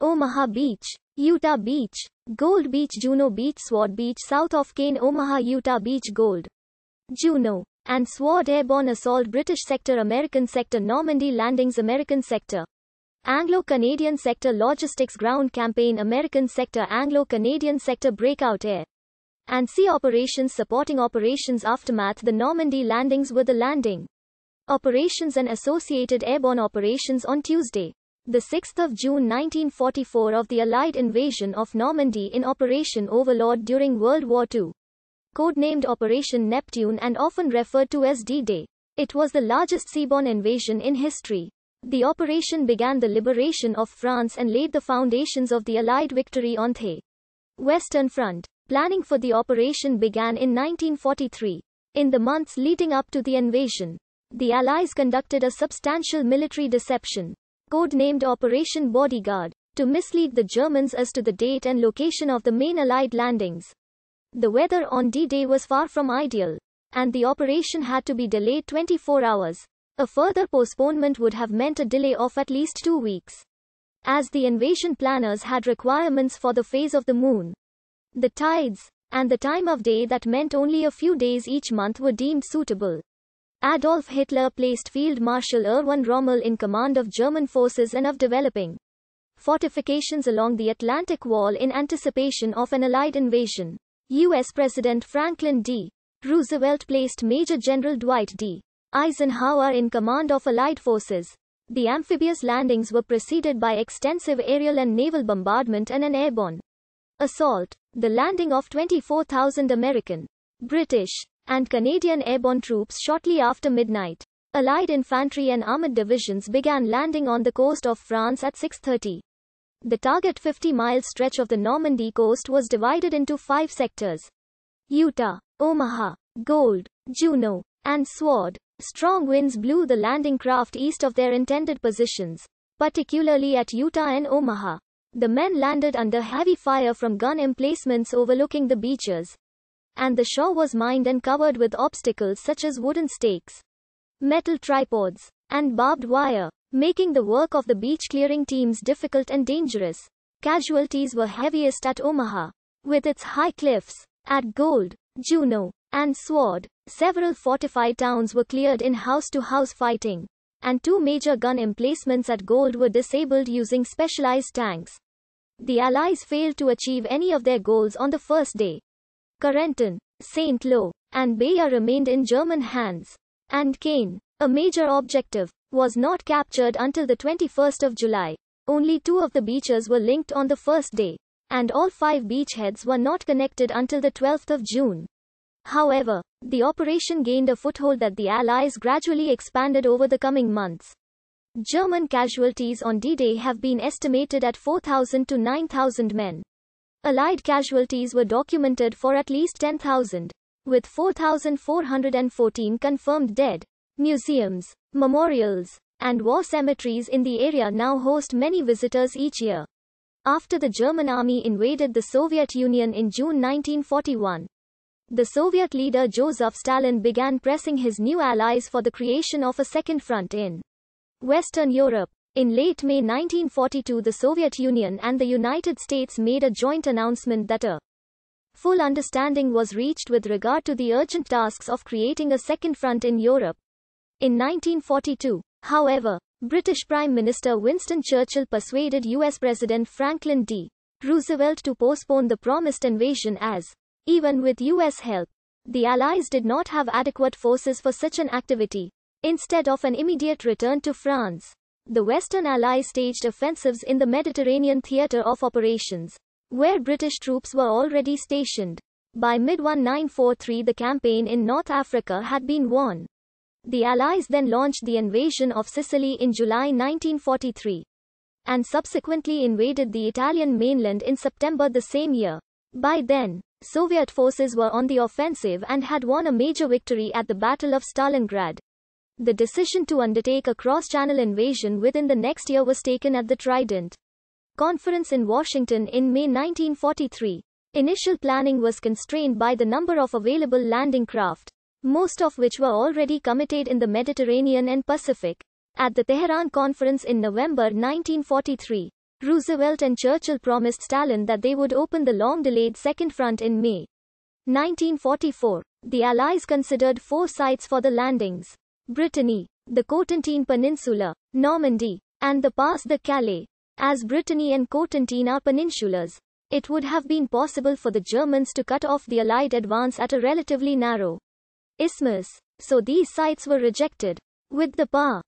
Omaha Beach, Utah Beach, Gold Beach Juno Beach Sword Beach south of Caen Omaha Utah Beach Gold, Juno, and Sword Airborne Assault British Sector American Sector Normandy Landings American Sector Anglo-Canadian Sector Logistics Ground Campaign American Sector Anglo-Canadian Sector Breakout Air and Sea Operations supporting Operations Aftermath The Normandy landings were the landing operations and associated airborne operations on Tuesday, the 6th of June 1944 of the Allied invasion of Normandy in Operation Overlord during World War II. Codenamed Operation Neptune and often referred to as D-Day. It was the largest seaborne invasion in history. The operation began the liberation of France and laid the foundations of the Allied victory on the Western Front. Planning for the operation began in 1943. In the months leading up to the invasion, the Allies conducted a substantial military deception, codenamed Operation Bodyguard, to mislead the Germans as to the date and location of the main Allied landings. The weather on D-Day was far from ideal, and the operation had to be delayed 24 hours. A further postponement would have meant a delay of at least two weeks. As the invasion planners had requirements for the phase of the moon, the tides, and the time of day that meant only a few days each month were deemed suitable. Adolf Hitler placed Field Marshal Erwin Rommel in command of German forces and of developing fortifications along the Atlantic Wall in anticipation of an Allied invasion. U.S. President Franklin D. Roosevelt placed Major General Dwight D. Eisenhower in command of Allied forces. The amphibious landings were preceded by extensive aerial and naval bombardment and an airborne assault. The landing of 24,000 American, British, and Canadian airborne troops shortly after midnight. Allied infantry and armored divisions began landing on the coast of France at 6:30. The target 50-mile stretch of the Normandy coast was divided into five sectors. Utah, Omaha, Gold, Juno, and Sword. Strong winds blew the landing craft east of their intended positions, particularly at Utah and Omaha. The men landed under heavy fire from gun emplacements overlooking the beaches. And the shore was mined and covered with obstacles such as wooden stakes, metal tripods, and barbed wire, making the work of the beach clearing teams difficult and dangerous. Casualties were heaviest at Omaha, with its high cliffs. At Gold, Juno, and Sword, several fortified towns were cleared in house-to-house fighting, and two major gun emplacements at Gold were disabled using specialized tanks. The Allies failed to achieve any of their goals on the first day. Carentan, St. Lo, and Bayeux remained in German hands, and Caen, a major objective, was not captured until the 21st of July. Only two of the beaches were linked on the first day, and all five beachheads were not connected until the 12th of June. However, the operation gained a foothold that the Allies gradually expanded over the coming months. German casualties on D-Day have been estimated at 4,000 to 9,000 men. Allied casualties were documented for at least 10,000, with 4,414 confirmed dead. Museums, memorials, and war cemeteries in the area now host many visitors each year. After the German army invaded the Soviet Union in June 1941, the Soviet leader Joseph Stalin began pressing his new allies for the creation of a second front in Western Europe. In late May 1942 the Soviet Union and the United States made a joint announcement that a full understanding was reached with regard to the urgent tasks of creating a second front in Europe. In 1942, however, British Prime Minister Winston Churchill persuaded US President Franklin D. Roosevelt to postpone the promised invasion as even with US help, the Allies did not have adequate forces for such an activity. Instead of an immediate return to France, the Western Allies staged offensives in the Mediterranean theater of operations, where British troops were already stationed. By mid-1943 the campaign in North Africa had been won. The Allies then launched the invasion of Sicily in July 1943, and subsequently invaded the Italian mainland in September the same year. By then, Soviet forces were on the offensive and had won a major victory at the Battle of Stalingrad. The decision to undertake a cross-channel invasion within the next year was taken at the Trident Conference in Washington in May 1943. Initial planning was constrained by the number of available landing craft, most of which were already committed in the Mediterranean and Pacific. At the Tehran Conference in November 1943, Roosevelt and Churchill promised Stalin that they would open the long-delayed Second Front in May 1944. The Allies considered four sites for the landings. Brittany, the Cotentin Peninsula, Normandy, and the Pas de Calais. As Brittany and Cotentin are peninsulas, it would have been possible for the Germans to cut off the Allied advance at a relatively narrow isthmus. So these sites were rejected. With the Pas